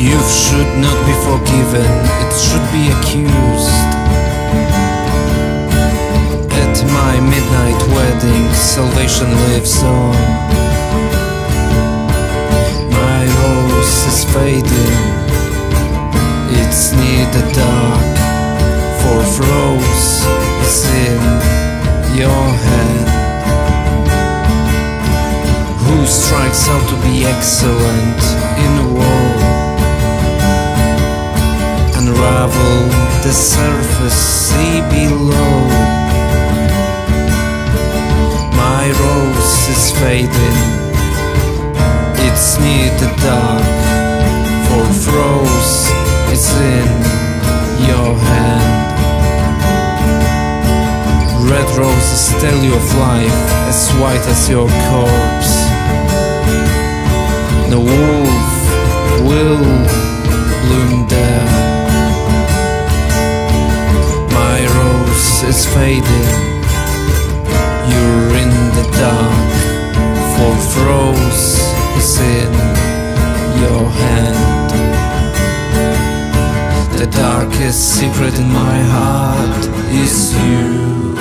You should not be forgiven, it should be accused. At my midnight wedding, salvation lives on. My rose is fading, it's near the dark. For rose is in your hand. Who strikes out to be excellent in Unravel the surface, see below. My rose is fading, it's near the dark. for rose is in your hand. Red roses tell you of life as white as your corpse. The wolf will bloom fading. You're in the dark. Fourth rose is in your hand. The darkest secret in my heart is you.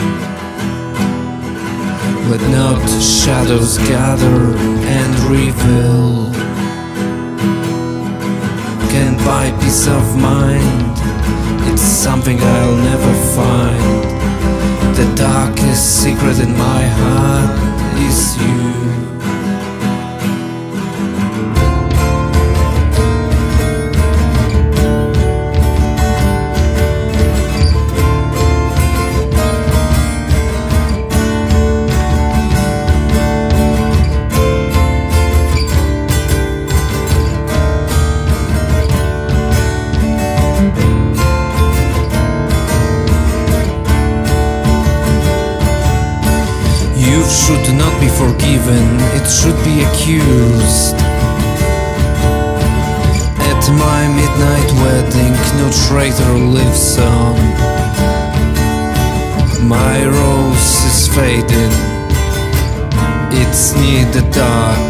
Let not shadows gather and reveal. Can't buy peace of mind, it's something I'll never find. Darkest secret in my heart is you. Should not be forgiven, it should be accused. At my midnight wedding, no traitor lives on. My rose is fading, it's near the dark.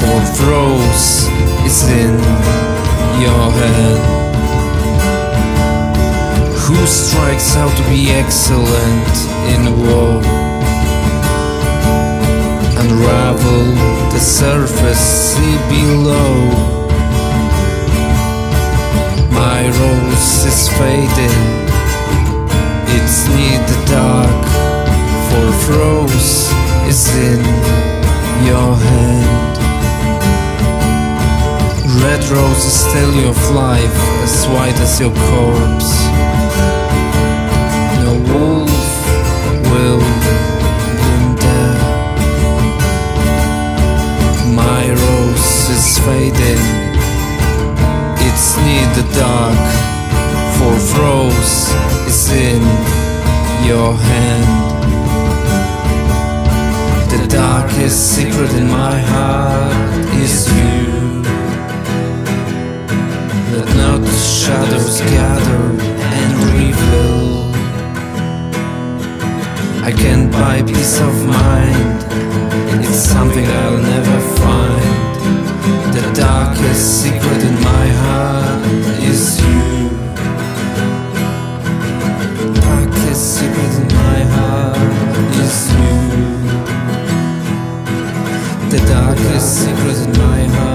for rose is in your hand. Who strikes out to be excellent in war? Unravel the surface, see below. My rose is fading, it's near the dark. Fourth rose is in your hand. Red roses tell you of life as white as your corpse. Fading, it's near the dark. For rose is in your hand. The darkest secret in my heart is you. Let not the shadows gather and reveal. I can't buy peace of mind. It's something I'll never the secret in my heart is you. Like the secret in my heart is you. The darkest secret in my heart.